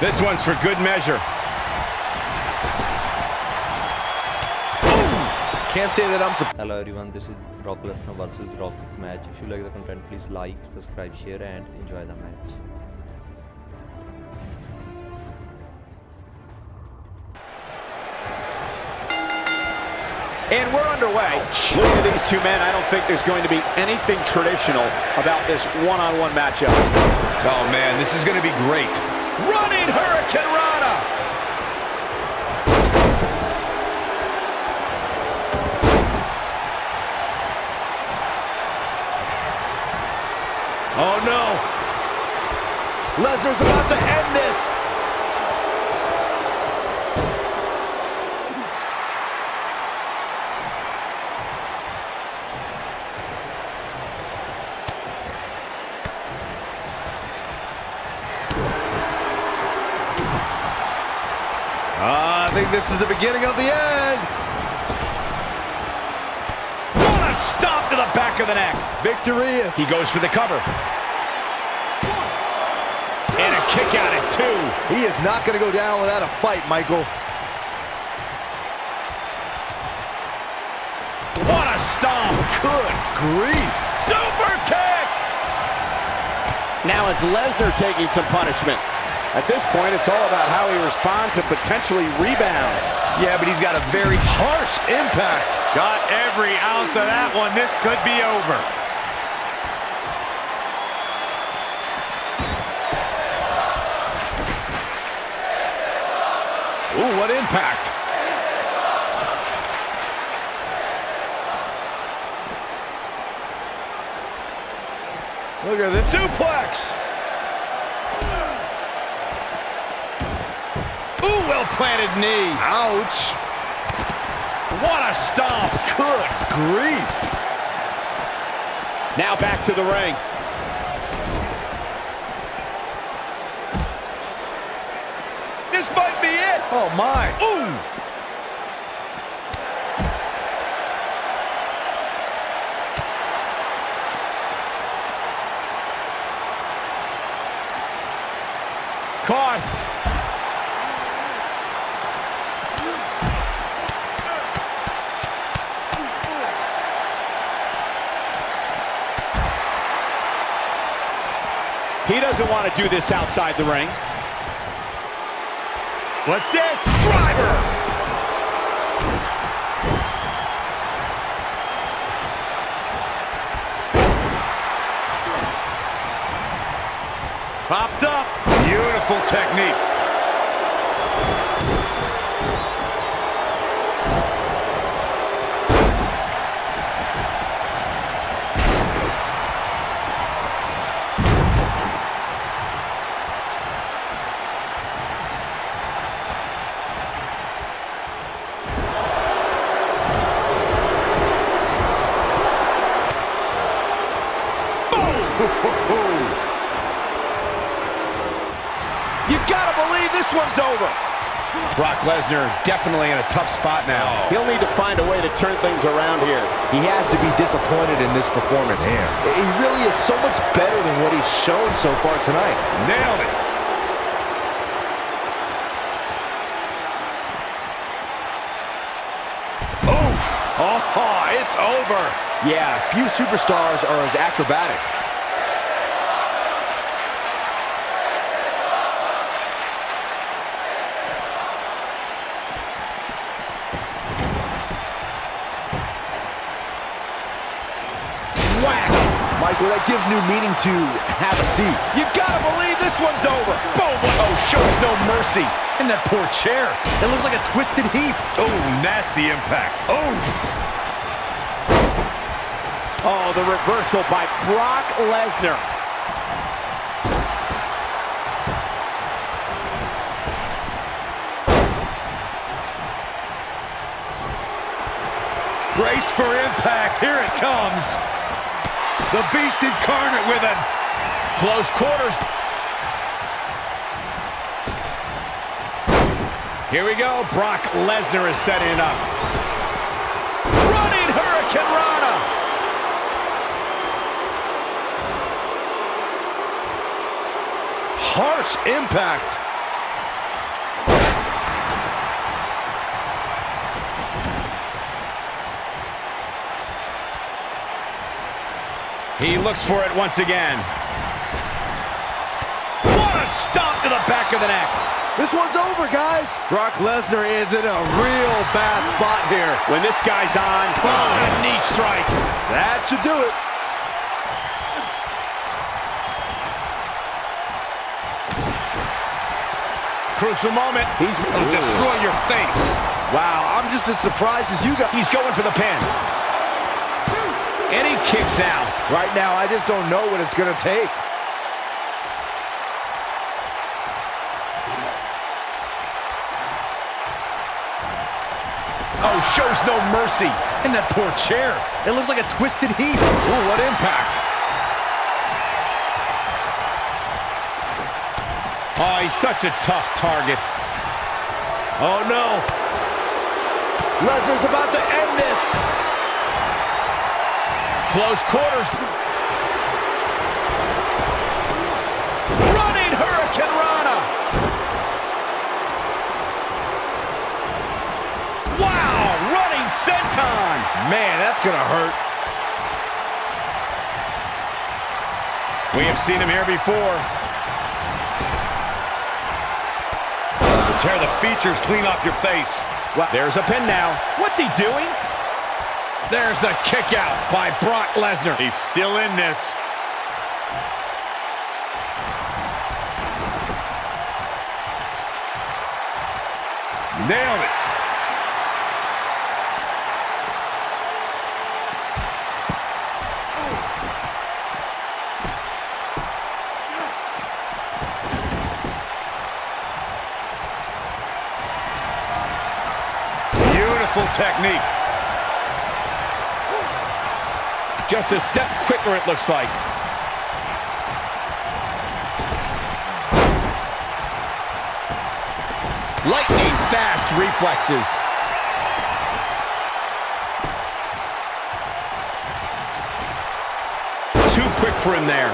This one's for good measure. Can't say that I'm surprised. Hello everyone, this is Brock Lesnar versus Rock match. If you like the content, please like, subscribe, share and enjoy the match. And we're underway. Looking at these two men, I don't think there's going to be anything traditional about this one-on-one -on -one matchup. Oh, man, this is going to be great. Running hurricanrana! Oh, no. Lesnar's about to end this. Uh, I think this is the beginning of the end. What a stop to the back of the neck. Victory. He goes for the cover. And a kick out at two. He is not going to go down without a fight, Michael. What a stomp. Good grief. Super kick. Now it's Lesnar taking some punishment. At this point, it's all about how he responds and potentially rebounds. Yeah, but he's got a very harsh impact. Got every ounce of that one. This could be over. Ooh, what impact. Look at this suplex. Ooh, well-planted knee. Ouch. What a stomp. Good grief. Now back to the ring. This might be it. Oh, my. Ooh. Caught. He doesn't want to do this outside the ring. What's this? Driver! Popped up. Beautiful technique. Lesnar definitely in a tough spot now. He'll need to find a way to turn things around here. He has to be disappointed in this performance. Man. He really is so much better than what he's shown so far tonight. Nailed it. Oh, it's over. Yeah, few superstars are as acrobatic. Gives new meaning to have a seat. You gotta believe this one's over. Boom. Oh, shows no mercy. And that poor chair. It looks like a twisted heap. Oh, nasty impact. Oh. Oh, the reversal by Brock Lesnar. Brace for impact. Here it comes. The beast incarnate with it. Close quarters. Here we go. Brock Lesnar is setting it up. Running hurricanrana. Harsh impact. He looks for it once again. What a stomp to the back of the neck. This one's over, guys. Brock Lesnar is in a real bad spot here. When this guy's on, Oh, a knee strike. That should do it. crucial moment. He's It'll destroy your face. Wow, I'm just as surprised as you guys. He's going for the pin. And he kicks out. Right now, I just don't know what it's going to take. Oh, shows no mercy. And that poor chair. It looks like a twisted heap. Ooh, what impact. Oh, he's such a tough target. Oh, no. Lesnar's about to end this. Close quarters. Running hurricanrana. Wow, running senton. Man, that's going to hurt. We have seen him here before. Tear the features clean off your face. Well, there's a pin now. What's he doing? There's the kick out by Brock Lesnar. He's still in this. Nailed it. Beautiful technique. Just a step quicker, it looks like. Lightning fast reflexes. Too quick for him there.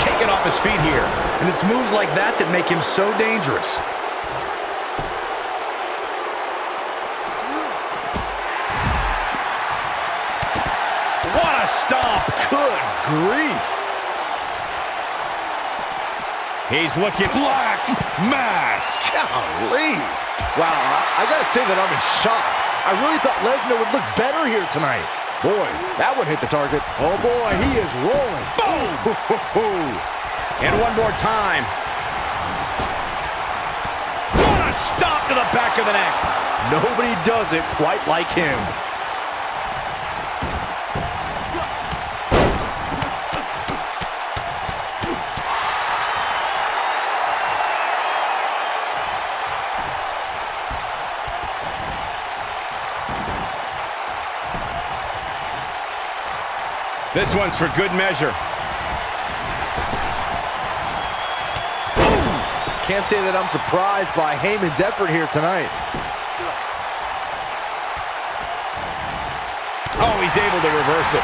Taken off his feet here. And it's moves like that that make him so dangerous. Grief. He's looking black mass. Golly. Wow, I, I got to say that I'm in shock. I really thought Lesnar would look better here tonight. Boy, that one hit the target. Oh, boy, he is rolling. Boom! and one more time. What a stomp to the back of the neck. Nobody does it quite like him. This one's for good measure. Can't say that I'm surprised by Heyman's effort here tonight. Oh, he's able to reverse it.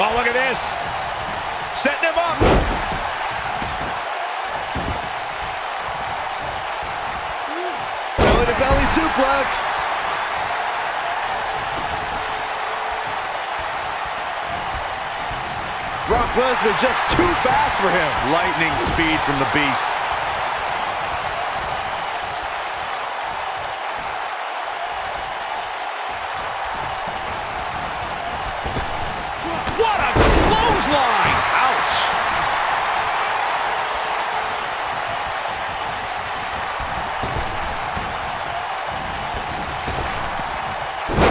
Oh, look at this. Setting him up. Belly to belly suplex. Brock Lesnar just too fast for him. Lightning speed from the Beast. What a clothesline. Ouch.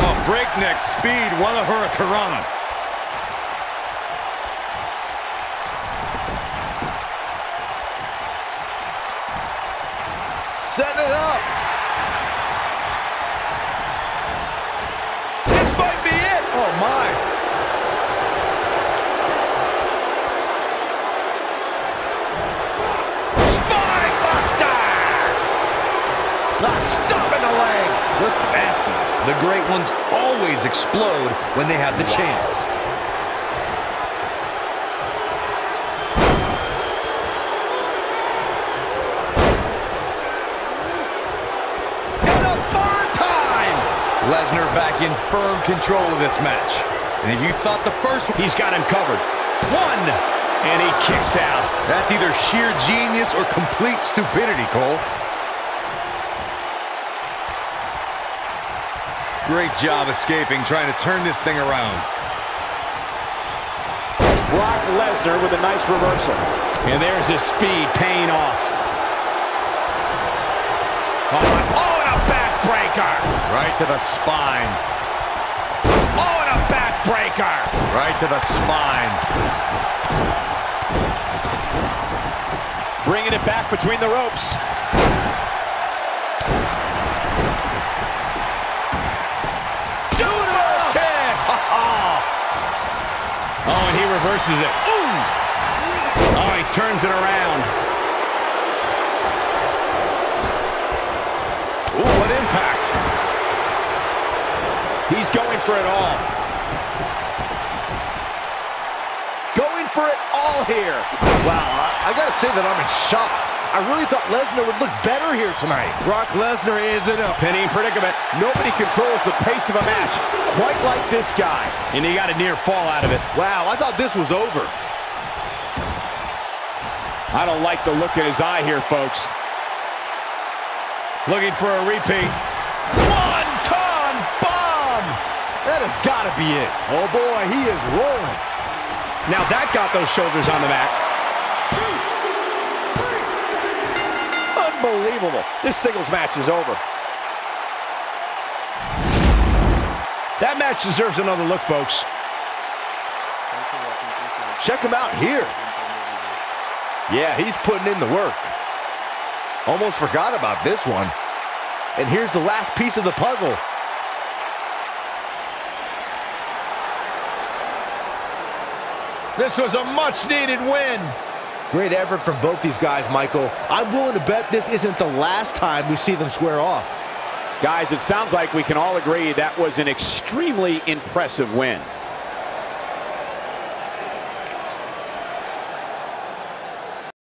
Oh, breakneck speed. What a hurricanrana. It up. This might be it. Oh, my. Spine buster. The stomp in the leg. Just nasty. The great ones always explode when they have the chance. Back in firm control of this match. And if you thought the first one... He's got him covered. One! And he kicks out. That's either sheer genius or complete stupidity, Cole. Great job escaping, trying to turn this thing around. Brock Lesnar with a nice reversal. And there's his speed paying off. Oh, oh and a backbreaker. Right to the spine. Oh, and a backbreaker. Right to the spine. Bringing it back between the ropes. Oh, and he reverses it. Ooh! Oh, he turns it around. Ooh, what impact. He's going for it all. Going for it all here. Wow, I, I gotta say that I'm in shock. I really thought Lesnar would look better here tonight. Brock Lesnar is in a pinning predicament. Nobody controls the pace of a match quite like this guy. And he got a near fall out of it. Wow, I thought this was over. I don't like the look in his eye here, folks. Looking for a repeat. Has got to be it. Oh, boy, he is rolling. Now that got those shoulders on the mat. Unbelievable. This singles match is over. That match deserves another look, folks. Check him out here. Yeah, he's putting in the work. Almost forgot about this one. And here's the last piece of the puzzle. This was a much-needed win. Great effort from both these guys, Michael. I'm willing to bet this isn't the last time we see them square off. Guys, it sounds like we can all agree that was an extremely impressive win.